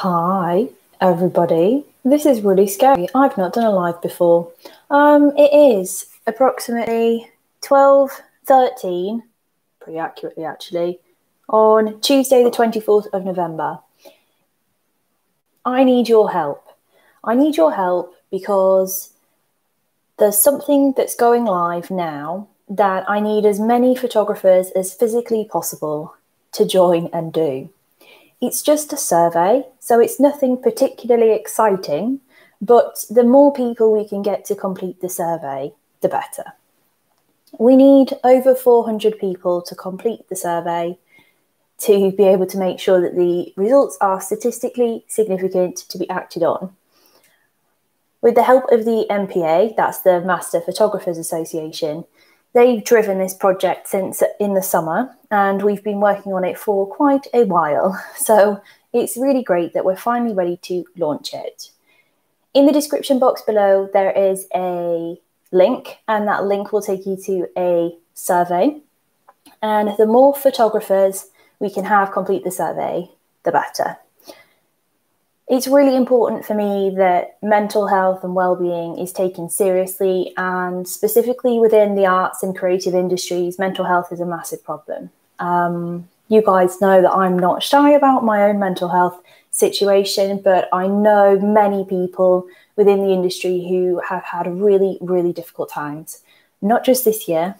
Hi, everybody. This is really scary. I've not done a live before. Um, it is approximately 12.13, pretty accurately actually, on Tuesday the 24th of November. I need your help. I need your help because there's something that's going live now that I need as many photographers as physically possible to join and do. It's just a survey, so it's nothing particularly exciting, but the more people we can get to complete the survey, the better. We need over 400 people to complete the survey to be able to make sure that the results are statistically significant to be acted on. With the help of the MPA, that's the Master Photographers Association, they've driven this project since in the summer and we've been working on it for quite a while. So it's really great that we're finally ready to launch it. In the description box below, there is a link, and that link will take you to a survey. And the more photographers we can have complete the survey, the better it's really important for me that mental health and well-being is taken seriously and specifically within the arts and creative industries mental health is a massive problem. Um, you guys know that i'm not shy about my own mental health situation but i know many people within the industry who have had really really difficult times. Not just this year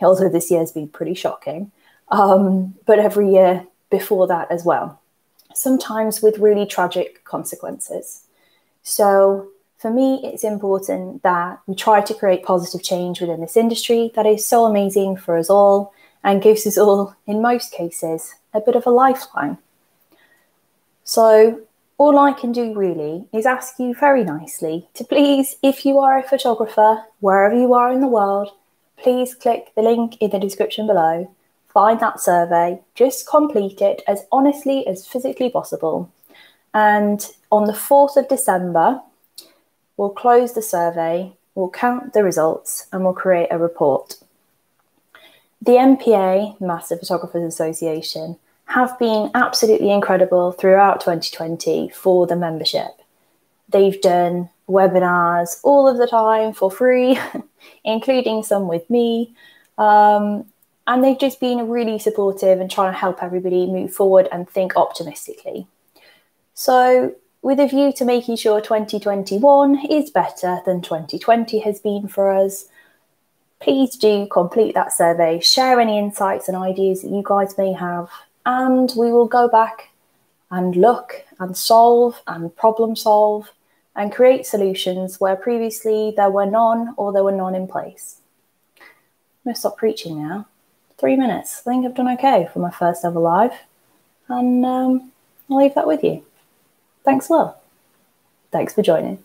although this year has been pretty shocking um, but every year before that as well sometimes with really tragic consequences. So, for me, it's important that we try to create positive change within this industry that is so amazing for us all and gives us all, in most cases, a bit of a lifeline. So, all I can do really is ask you very nicely to please, if you are a photographer, wherever you are in the world, please click the link in the description below find that survey, just complete it as honestly as physically possible. And on the 4th of December, we'll close the survey, we'll count the results, and we'll create a report. The MPA, Master Photographers Association, have been absolutely incredible throughout 2020 for the membership. They've done webinars all of the time for free, including some with me. Um, and they've just been really supportive and trying to help everybody move forward and think optimistically. So, with a view to making sure 2021 is better than 2020 has been for us, please do complete that survey, share any insights and ideas that you guys may have, and we will go back and look and solve and problem solve and create solutions where previously there were none or there were none in place. I'm going to stop preaching now three minutes. I think I've done okay for my first ever live. And um, I'll leave that with you. Thanks a lot. Thanks for joining.